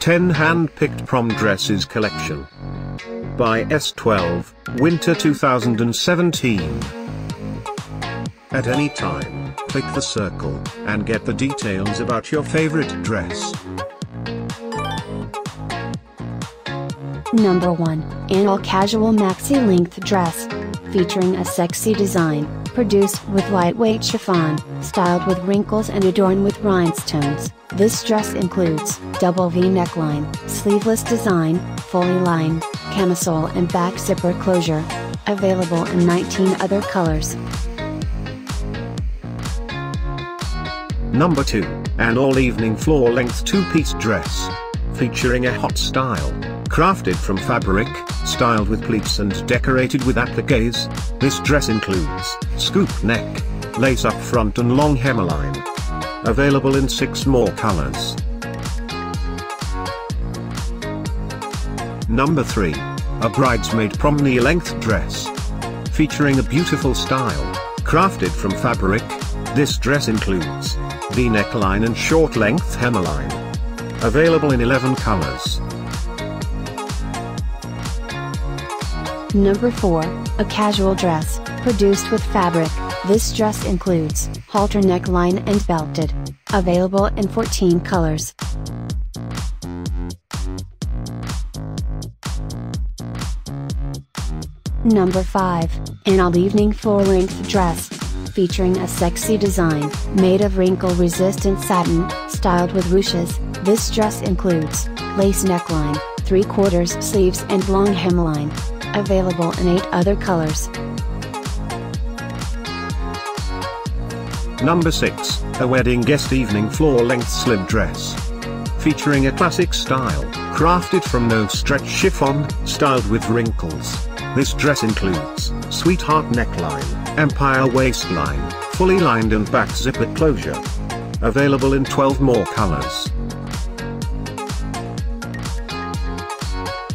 10 hand-picked prom dresses collection. By S12, Winter 2017. At any time, click the circle, and get the details about your favorite dress. Number 1. Anal Casual Maxi Length Dress. Featuring a sexy design, produced with lightweight chiffon, styled with wrinkles and adorned with rhinestones. This dress includes double V neckline, sleeveless design, fully lined, camisole and back zipper closure. Available in 19 other colors. Number 2, an all-evening floor-length two-piece dress. Featuring a hot style, crafted from fabric, styled with pleats and decorated with appliques. This dress includes, scoop neck, lace up front and long hemline. Available in 6 more colors. Number 3. A bridesmaid prom knee-length dress. Featuring a beautiful style, crafted from fabric. This dress includes, V neckline and short length hemline. Available in 11 colors. Number 4, a casual dress, produced with fabric. This dress includes halter neckline and belted. Available in 14 colors. Number 5, an all-evening floor-length dress. Featuring a sexy design, made of wrinkle-resistant satin, styled with ruches. This dress includes, lace neckline, 3 quarters sleeves and long hemline. Available in 8 other colors. Number 6, a wedding guest evening floor-length slim dress. Featuring a classic style, crafted from no-stretch chiffon, styled with wrinkles. This dress includes, sweetheart neckline, empire waistline, fully lined and back zipper closure. Available in 12 more colors.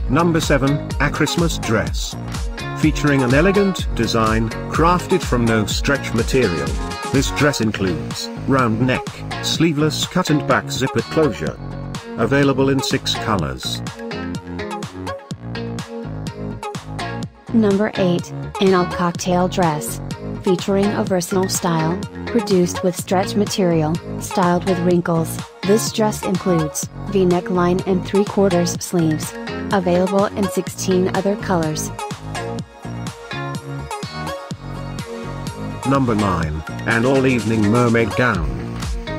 Number 7, a Christmas dress. Featuring an elegant design, crafted from no-stretch material. This dress includes, round neck, sleeveless cut and back zipper closure. Available in 6 colors. Number 8, an all cocktail dress. Featuring a versatile style, produced with stretch material, styled with wrinkles. This dress includes, V neckline and 3 quarters sleeves. Available in 16 other colors. Number 9, an all-evening mermaid gown.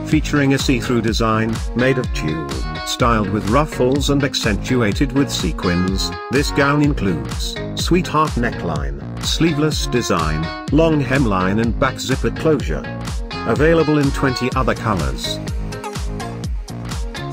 Featuring a see-through design, made of tulle, styled with ruffles and accentuated with sequins. This gown includes, sweetheart neckline, sleeveless design, long hemline and back zipper closure. Available in 20 other colors.